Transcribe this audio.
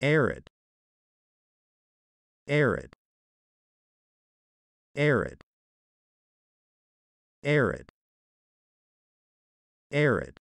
arid. Arid. Arid. Arid. Arid.